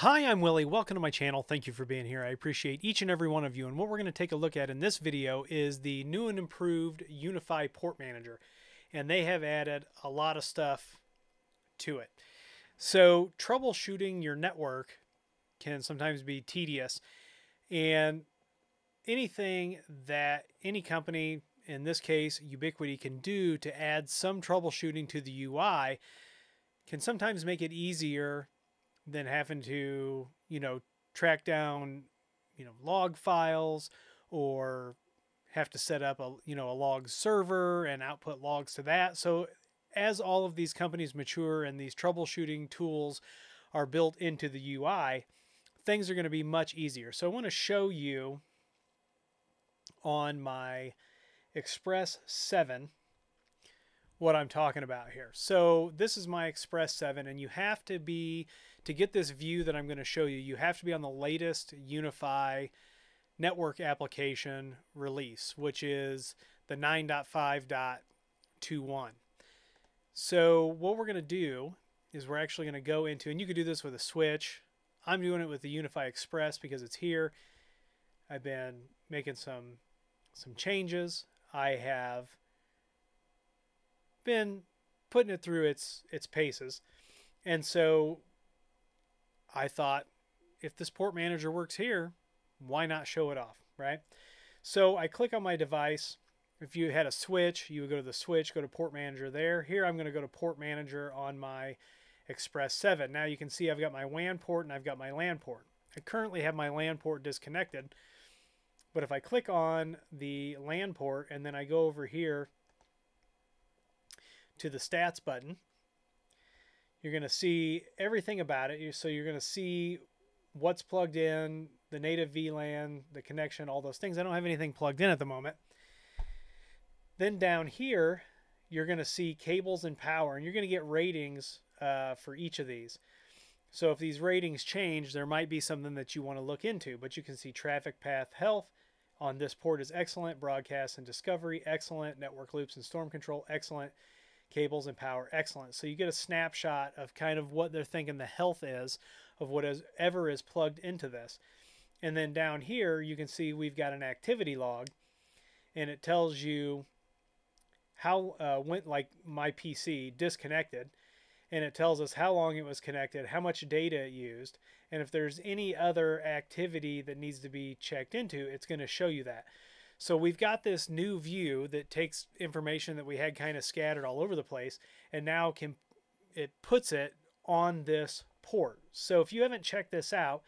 Hi, I'm Willie. Welcome to my channel. Thank you for being here. I appreciate each and every one of you. And what we're going to take a look at in this video is the new and improved UniFi Port Manager. And they have added a lot of stuff to it. So troubleshooting your network can sometimes be tedious. And anything that any company, in this case Ubiquiti, can do to add some troubleshooting to the UI can sometimes make it easier than having to, you know, track down, you know, log files or have to set up a, you know, a log server and output logs to that. So as all of these companies mature and these troubleshooting tools are built into the UI, things are going to be much easier. So I want to show you on my Express 7 what I'm talking about here. So this is my Express 7 and you have to be to get this view that I'm going to show you, you have to be on the latest UniFi network application release, which is the 9.5.21. So what we're going to do is we're actually going to go into, and you could do this with a switch. I'm doing it with the UniFi Express because it's here. I've been making some some changes. I have been putting it through its its paces. And so I thought if this port manager works here, why not show it off, right? So I click on my device. If you had a switch, you would go to the switch, go to port manager there. Here I'm going to go to port manager on my Express 7. Now you can see I've got my WAN port and I've got my LAN port. I currently have my LAN port disconnected, but if I click on the LAN port and then I go over here to the stats button, you're going to see everything about it. So you're going to see what's plugged in, the native VLAN, the connection, all those things. I don't have anything plugged in at the moment. Then down here, you're going to see cables and power, and you're going to get ratings uh, for each of these. So if these ratings change, there might be something that you want to look into, but you can see traffic path health on this port is excellent, broadcast and discovery, excellent, network loops and storm control, excellent, cables and power excellent. So you get a snapshot of kind of what they're thinking the health is of whatever is plugged into this. And then down here, you can see we've got an activity log and it tells you how uh, went like my PC disconnected and it tells us how long it was connected, how much data it used, and if there's any other activity that needs to be checked into, it's going to show you that. So we've got this new view that takes information that we had kind of scattered all over the place and now can it puts it on this port. So if you haven't checked this out,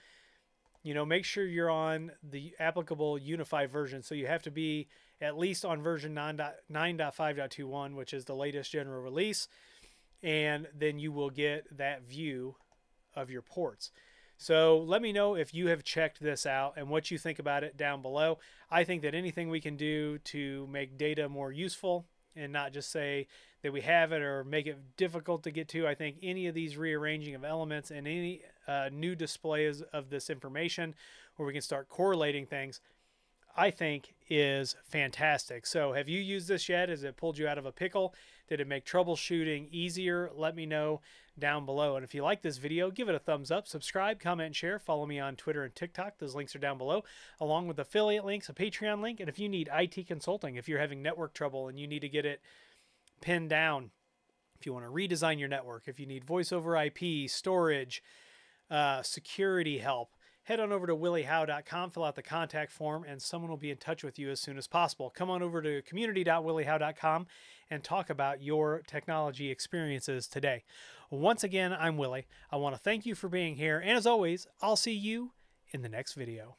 you know, make sure you're on the applicable UniFi version. So you have to be at least on version 9.5.21, which is the latest general release, and then you will get that view of your ports. So let me know if you have checked this out and what you think about it down below. I think that anything we can do to make data more useful and not just say that we have it or make it difficult to get to. I think any of these rearranging of elements and any uh, new displays of this information where we can start correlating things I think is fantastic. So have you used this yet? Has it pulled you out of a pickle? Did it make troubleshooting easier? Let me know down below. And if you like this video, give it a thumbs up, subscribe, comment, share. Follow me on Twitter and TikTok. Those links are down below, along with affiliate links, a Patreon link. And if you need IT consulting, if you're having network trouble and you need to get it pinned down, if you want to redesign your network, if you need voice over IP, storage, uh, security help, head on over to williehowe.com, fill out the contact form, and someone will be in touch with you as soon as possible. Come on over to community.williehowe.com and talk about your technology experiences today. Once again, I'm Willie. I want to thank you for being here, and as always, I'll see you in the next video.